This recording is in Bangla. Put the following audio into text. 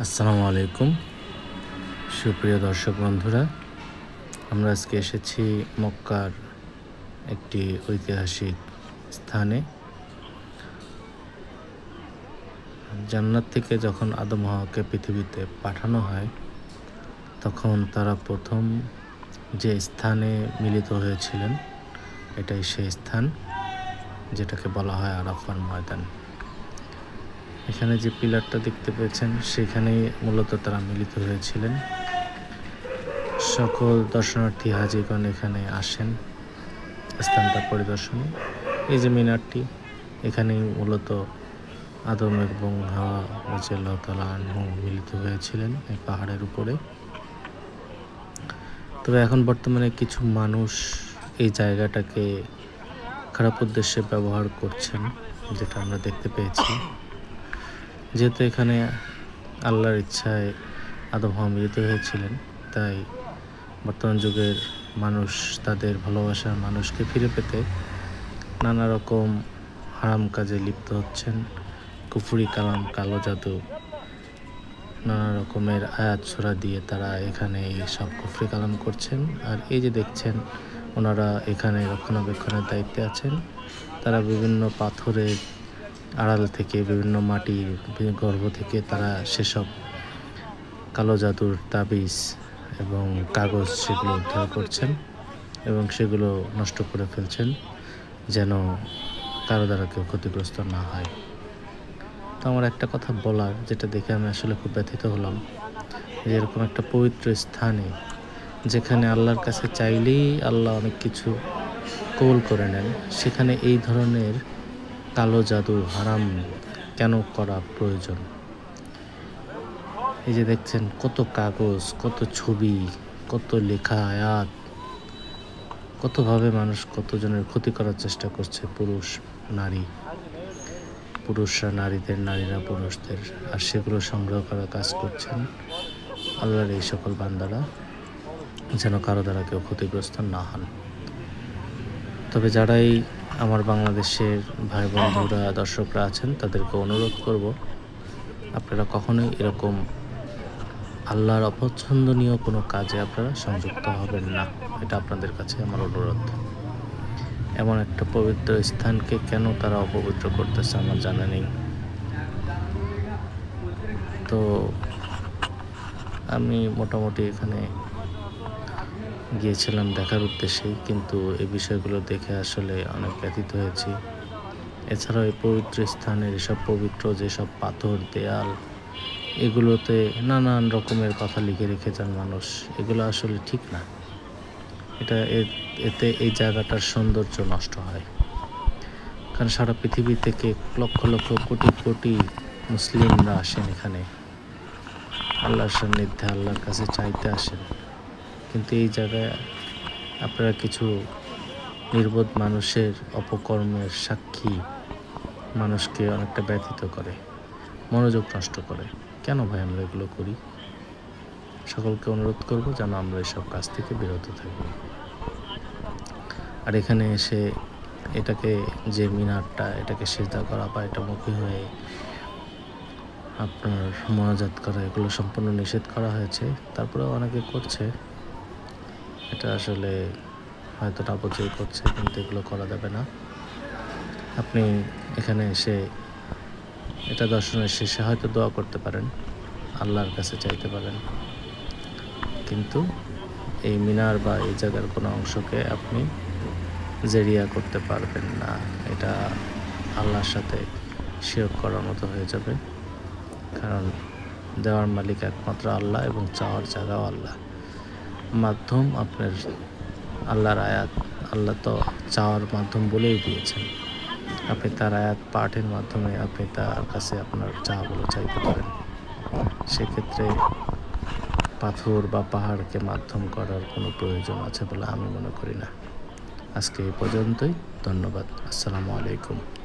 আসসালামু আলাইকুম। সুপ্রিয় দর্শক বন্ধুরা, আমরা আজকে এসেছি মক্কার একটি ঐতিহাসিক স্থানে। জান্নাত থেকে যখন আদম পৃথিবীতে পাঠানো হয়, তখন তারা প্রথম যে স্থানে মিলিত হয়েছিলেন, এটাই সেই স্থান যেটাকে বলা হয় আরাফার ময়দান। এখানে যে পিলারটা দেখতে পেয়েছেন, সেখানেই মূলত তারা মিলিত হয়েছিলেন। সকল দর্শনার্থী হাজিগণ এখানে আসেন। স্থানটা পরিদর্শনে এই যে মিনারটি, এখানেই মূলত আদম এবং হাওয়া রাজিয়াল্লাহ মিলিত হয়েছিলেন এই পাহাড়ের উপরে। তবে এখন বর্তমানে কিছু মানুষ এই জায়গাটাকে খারাপ উদ্দেশ্যে ব্যবহার করছেন, যেটা আমরা দেখতে পেয়েছি। যেহেতু এখানে আল্লাহর ইচ্ছায় আদম মিলিত হয়েছিলেন, তাই বর্তমান যুগের মানুষ তাদের ভালোবাসার মানুষকে ফিরে পেতে নানা রকম হারাম কাজে লিপ্ত হচ্ছেন। কুফুরি কালাম, কালো জাদু, নানা রকমের আয়াত ছোড়া দিয়ে তারা এখানে সব কুফরি কালাম করছেন। আর এই যে দেখছেন, ওনারা এখানে রক্ষণাবেক্ষণের দায়িত্বে আছেন। তারা বিভিন্ন পাথরের আড়াল থেকে বিভিন্ন মাটির গর্ভ থেকে তারা সেসব কালো জাদুর তাবিজ এবং কাগজ সেগুলো উদ্ধার করছেন এবং সেগুলো নষ্ট করে ফেলছেন যেন কারও দ্বারা কেউ ক্ষতিগ্রস্ত না হয়। তো আমার একটা কথা বলার, যেটা দেখে আমি আসলে খুব ব্যথিত হলাম। যে এরকম একটা পবিত্র স্থানে যেখানে আল্লাহর কাছে চাইলেই আল্লাহ অনেক কিছু কবুল করে নেন, সেখানে এই ধরনের কালো জাদু হারাম কেন করা প্রয়োজন? এই যে দেখছেন, কত কাগজ, কত ছবি, কত লেখা আয়াত, কতভাবে মানুষ কতজনের ক্ষতি করার চেষ্টা করছে পুরুষ, নারী পুরুষরা নারীদের, নারীরা পুরুষদের, আর সেগুলো সংগ্রহ করার কাজ করছেন আল্লাহর এই সকল বান্দারা, যেন কারও দ্বারা কেউ ক্ষতিগ্রস্ত না হন। তবে যারাই আমার বাংলাদেশের ভাই বন্ধুরা, দর্শকরা আছেন, তাদেরকে অনুরোধ করব, আপনারা কখনোই এরকম আল্লাহর অপছন্দনীয় কোনো কাজে আপনারা সংযুক্ত হবেন না। এটা আপনাদের কাছে আমার অনুরোধ। এমন একটা পবিত্র স্থানকে কেন তারা অপবিত্র করতেছে আমার জানা নেই। তো আমি মোটামুটি এখানে গিয়েছিলাম দেখার উদ্দেশ্যেই কিন্তু এই বিষয়গুলো দেখে আসলে অনেক ব্যথিত হয়েছি। এছাড়াও এই পবিত্র স্থানের এসব পবিত্র যেসব পাথর, দেয়াল, এগুলোতে নানান রকমের কথা লিখে রেখে যান মানুষ। এগুলো আসলে ঠিক না। এটা এতে এই জায়গাটার সৌন্দর্য নষ্ট হয়। কারণ সারা পৃথিবী থেকে লক্ষ লক্ষ কোটি কোটি মুসলিমরা আসেন এখানে। আল্লাহর সান্নিধ্যে আল্লাহর কাছে চাইতে আসেন। কিন্তু এই জায়গায় আপনারা কিছু নির্বোধ মানুষের অপকর্মের সাক্ষী মানুষকে অনেকটা ব্যথিত করে, মনোযোগ নষ্ট করে। কেন ভাই আমরা এগুলো করি? সকলকে অনুরোধ করব যেন আমরা এসব কাজ থেকে বিরত থাকি। আর এখানে এসে এটাকে যে মিনারটা, এটাকে সেজদা করা বা এটা মুখী হয়ে আপনার মনাজাত করা, এগুলো সম্পূর্ণ নিষেধ করা হয়েছে। তারপরেও অনেকে করছে। এটা আসলে হয়তো বুঝেই করছে, কিন্তু এগুলো করা যাবে না। আপনি এখানে এসে এটা দর্শনের শেষে হয়তো দোয়া করতে পারেন, আল্লাহর কাছে চাইতে পারেন। কিন্তু এই মিনার বা এই জায়গার কোনো অংশকে আপনি জেরিয়া করতে পারবেন না। এটা আল্লাহর সাথে শিয়োগ করার মতো হয়ে যাবে। কারণ দেওয়ার মালিক একমাত্র আল্লাহ এবং চাওয়ার জায়গাও আল্লাহ। মাধ্যম আপনার আল্লাহর আয়াত, আল্লাহ তো চাওয়ার মাধ্যম বলেই দিয়েছেন। আপনি তার আয়াত পাঠের মাধ্যমে আপনি তার কাছে আপনার চাওয়াগুলো চাইতে পারেন। সেক্ষেত্রে পাথর বা পাহাড়কে মাধ্যম করার কোনো প্রয়োজন আছে বলে আমি মনে করি না। আজকে এই পর্যন্তই, ধন্যবাদ। আসসালামু আলাইকুম।